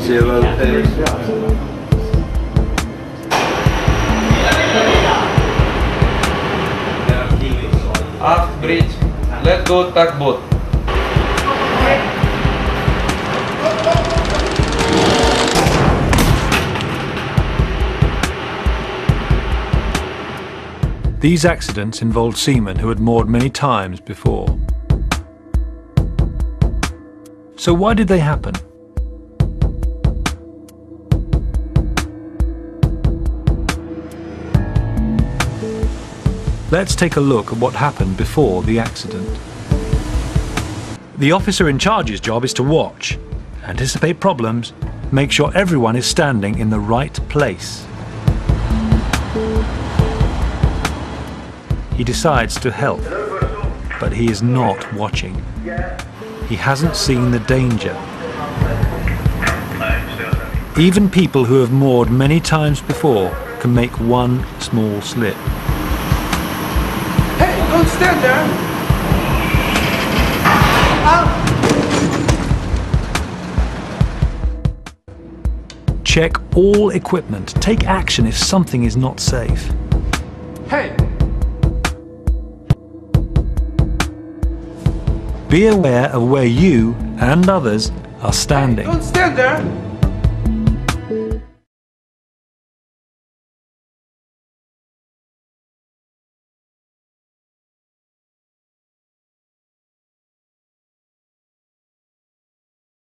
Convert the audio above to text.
Zero. Aft bridge. Let's go tugboat. These accidents involved seamen who had moored many times before. So why did they happen? Let's take a look at what happened before the accident. The officer in charge's job is to watch, anticipate problems, make sure everyone is standing in the right place. He decides to help, but he is not watching. He hasn't seen the danger. Even people who have moored many times before can make one small slip. Hey, don't stand there. Ah. Check all equipment. Take action if something is not safe. Hey, Be aware of where you and others are standing. don't stand there.